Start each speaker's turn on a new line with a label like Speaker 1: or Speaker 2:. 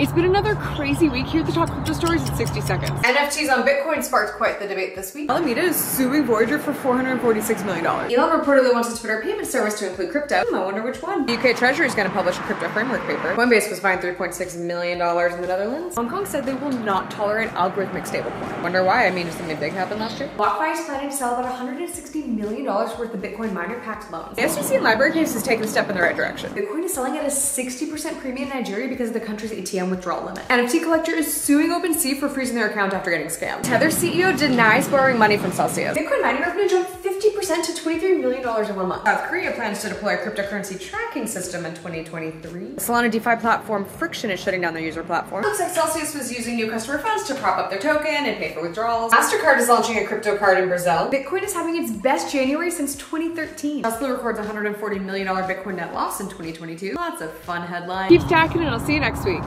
Speaker 1: It's been another crazy week here at the top crypto stories in 60 seconds.
Speaker 2: NFTs on Bitcoin sparked quite the debate this week.
Speaker 1: Alameda is suing Voyager for $446 million.
Speaker 2: Elon reportedly wants a Twitter payment service to include crypto. Hmm, I wonder which one.
Speaker 1: The UK Treasury is going to publish a crypto framework paper.
Speaker 2: Coinbase was fined $3.6 million in the Netherlands.
Speaker 1: Hong Kong said they will not tolerate algorithmic stablecoin. Wonder why? I mean, did something big happen last year?
Speaker 2: BlockFi is planning to sell about $160 million worth of Bitcoin miner-packed loans.
Speaker 1: The SEC and LBRY case has taken a step in the right direction.
Speaker 2: Bitcoin is selling at a 60% premium in Nigeria because of the country's ATM withdrawal limit. NFT collector is suing OpenSea for freezing their account after getting scammed. Tether CEO denies borrowing money from Celsius. Bitcoin mining revenue jumped 50% to $23 million in one month. South Korea plans to deploy a cryptocurrency tracking system in 2023.
Speaker 1: Solana DeFi platform Friktion is shutting down their user platform.
Speaker 2: Looks like Celsius was using new customer funds to prop up their token and pay for withdrawals. MasterCard is launching a crypto card in Brazil. Bitcoin is having its best January since 2013. Tesla records $140 million Bitcoin net loss in 2022. Lots of fun headlines.
Speaker 1: Keep stacking and I'll see you next week.